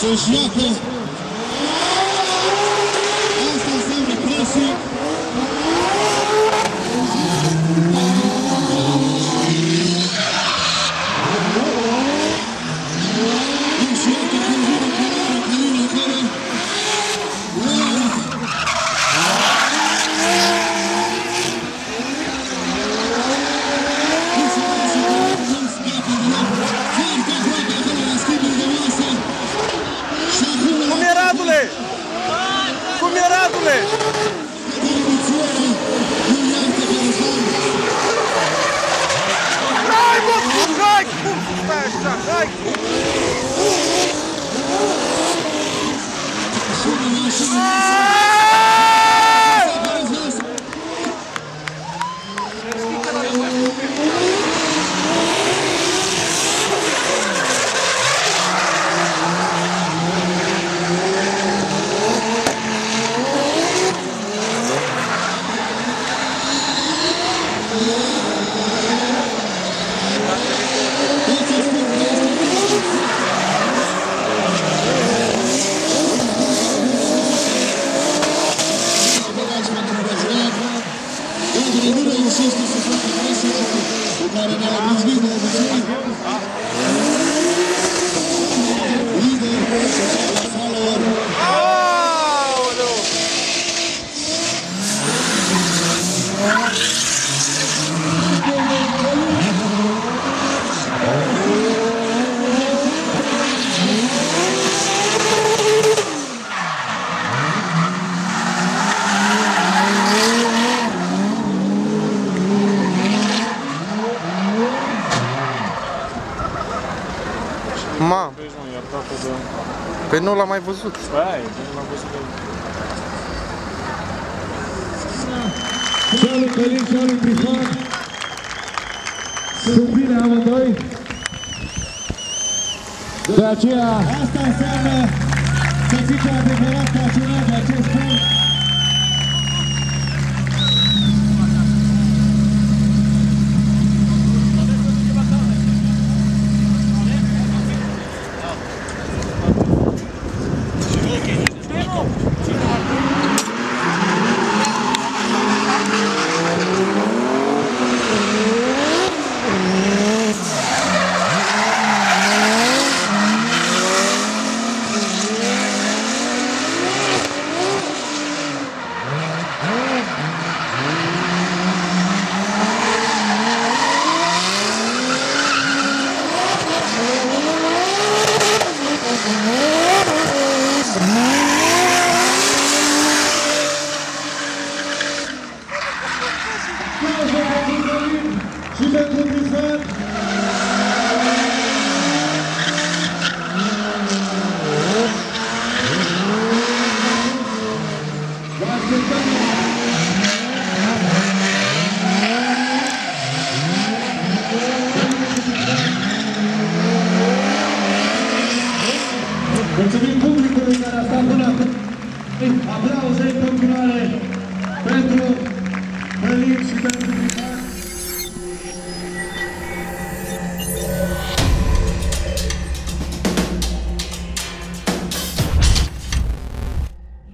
Sejata Chile. Raj, mocno, raj, kurwa, jeszcze, raj, kurwa. Nu Mam, Vezi, mă, i-a dat-o de... pe nu l-am mai văzut. Aia e, nu l-am văzut de... Și alu Călin și alu Trifan sunt bine amândoi. De aceea, Asta înseamnă să fii cu adevărat pasionat de acest Frankfurt. Mulțumim publicului care a stat până acum. Aplauze în continuare pentru Berlin și pentru